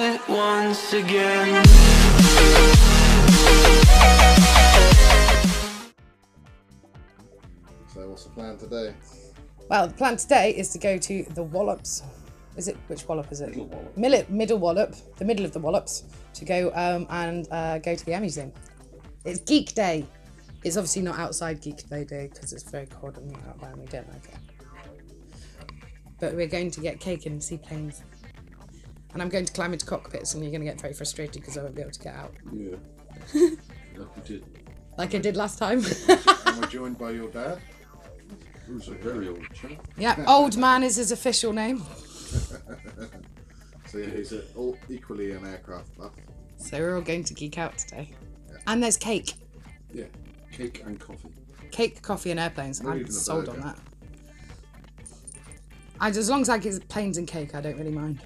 it once again. So what's the plan today? Well, the plan today is to go to the Wallops. Is it which Wallop is it? Middle Wallop. Middle, middle Wallop, the middle of the Wallops, to go um, and uh, go to the Air Museum. It's Geek Day. It's obviously not outside Geek Day Day because it's very cold and out there and we don't like it. But we're going to get cake and see planes. And I'm going to climb into cockpits and you're going to get very frustrated because I won't be able to get out. Yeah. like you did. Like I did last time. Am I joined by your dad? Who's a very old chap. yeah, Old Man is his official name. So yeah, he's a, all, equally an aircraft buff. So we're all going to geek out today. And there's cake. Yeah. Cake and coffee. cake, coffee, and airplanes. Not I'm sold on that. I, as long as I get planes and cake, I don't really mind.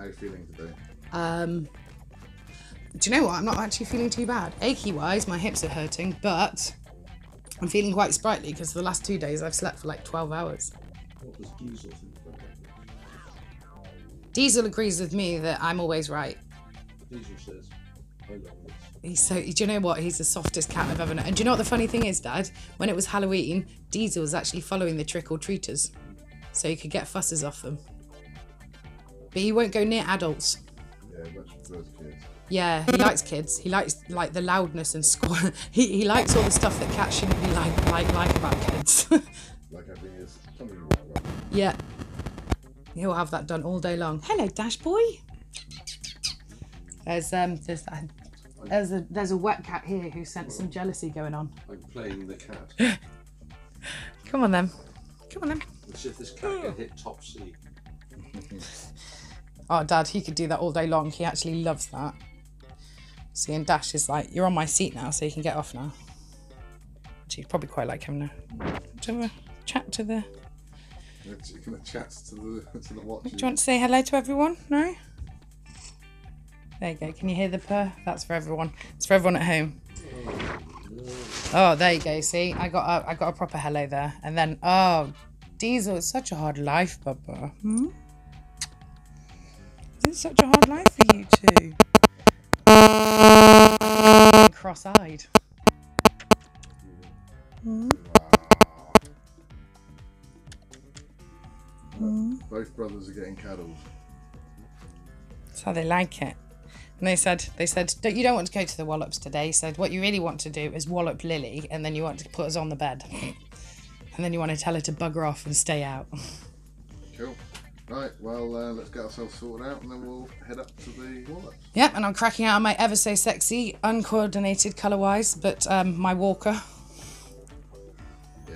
How are you feeling today? Um, do you know what? I'm not actually feeling too bad. Achy wise, my hips are hurting, but I'm feeling quite sprightly because the last two days I've slept for like 12 hours. What does Diesel think about that? Diesel agrees with me that I'm always right. Diesel says, I love this. He's so. Do you know what? He's the softest cat I've ever known. And do you know what the funny thing is, Dad? When it was Halloween, Diesel was actually following the trick or treaters, so he could get fusses off them. But he won't go near adults. Yeah, much prefers kids. Yeah, he likes kids. He likes like the loudness and squall. He, he likes all the stuff that cats shouldn't be like like like about kids. Like having his tummy rolled around. yeah, he'll have that done all day long. Hello, Dash boy. There's um there's there's a there's a wet cat here who sent some jealousy going on. I'm playing the cat. Come on then, come on then. Let's see if this cat can hit top C. Oh, Dad, he could do that all day long. He actually loves that. See, and Dash is like, you're on my seat now, so you can get off now. She'd probably quite like him now. Do to chat to the? You're going to chat to the, to the watchers. Do you want to say hello to everyone? No. There you go. Can you hear the purr? That's for everyone. It's for everyone at home. Oh, there you go. See, I got a, I got a proper hello there, and then oh, Diesel, it's such a hard life, Bubba. Hmm? Is it such a hard life for you two? Cross-eyed. Hmm? Both brothers are getting cuddles. That's how they like it. And they said, they said, don't, you don't want to go to the Wallops today. He said, what you really want to do is wallop Lily, and then you want to put us on the bed, and then you want to tell her to bugger off and stay out. Right, well, uh, let's get ourselves sorted out and then we'll head up to the Wallop. Yep, and I'm cracking out my ever so sexy, uncoordinated colour-wise, but um, my walker. Yeah.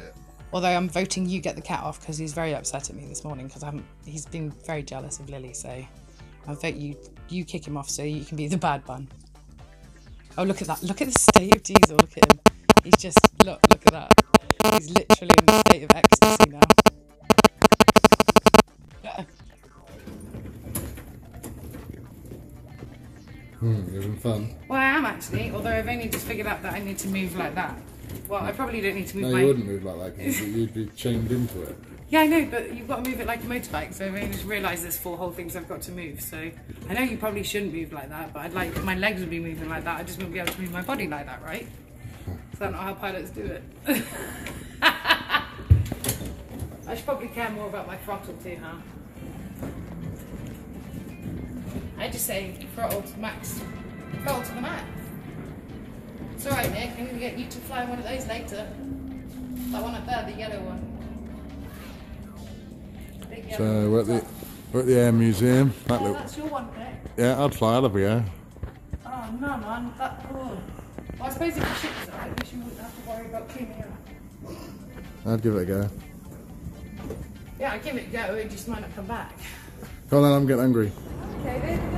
Although I'm voting you get the cat off because he's very upset at me this morning because I'm he's been very jealous of Lily. So I vote you you kick him off so you can be the bad bun. Oh look at that! Look at the state of Diesel. Look at him. He's just look look at that. He's literally in a state of ecstasy figured out that I need to move like that. Well, I probably don't need to move No, my. you wouldn't move like that because you'd be chained into it. Yeah, I know, but you've got to move it like a motorbike. So I've only just realised there's four whole things I've got to move. So I know you probably shouldn't move like that, but I'd like my legs would be moving like that. I just wouldn't be able to move my body like that, right? That's not how pilots do it. I should probably care more about my throttle too, huh? I just say throttle to max, throttle to the max. It's alright, Nick. I'm gonna get you to fly one of those later. That one up there, the yellow one. Big yellow So we're at the we're at the air museum. That Oh, look, that's your one, Nick. yeah, I'd fly. Have a go. Oh no, man, that cool. Well, I suppose if the ship's out, at least you wouldn't have to worry about cleaning up. I'd give it a go. Yeah, I'd give it a go. It just might not come back. Come on, then, I'm getting hungry. Okay, then,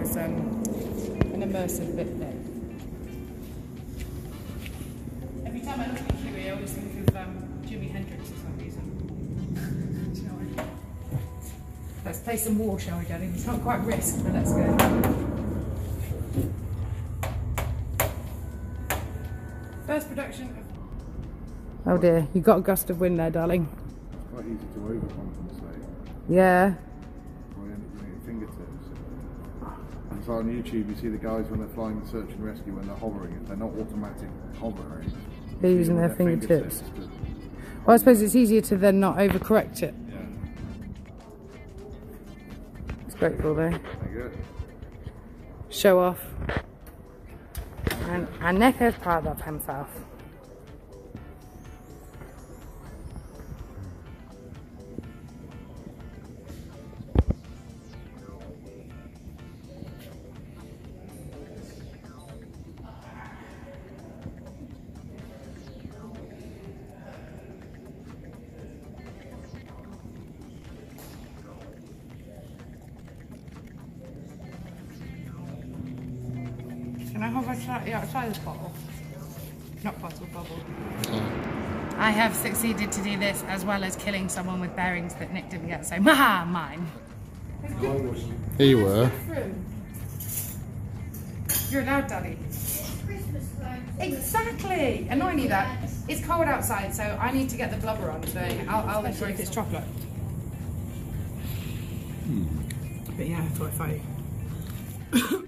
was um, an immersive bit there. Every time I look at Huey, I always think of um, Jimi Hendrix for some reason. Do you know what I mean? Let's play some war, shall we, Daddy? It's not quite risk, but let's go. First production of. Oh dear, you got a gust of wind there, darling. Quite easy to overcompensate. Yeah. By end up doing it fingertips. So on YouTube, you see the guys when they're flying the search and rescue when they're hovering. They're not automatic hovering. They're using their with fingertips. to- Well, I suppose it's easier to then not overcorrect it. yeah, It's grateful though. there. Show off. And, and Nick is proud of himself. Can I have a slightly outside this bottle? Not bottle, bubble. I have succeeded to do this as well as killing someone with bearings that Nick didn't get, so maha, mine. Here you were. You're allowed, Daddy. Exactly! Annoying not that, it's cold outside, so I need to get the blubber on, so I'll, I'll let you if it's chocolate. Hmm. But yeah, I thought if I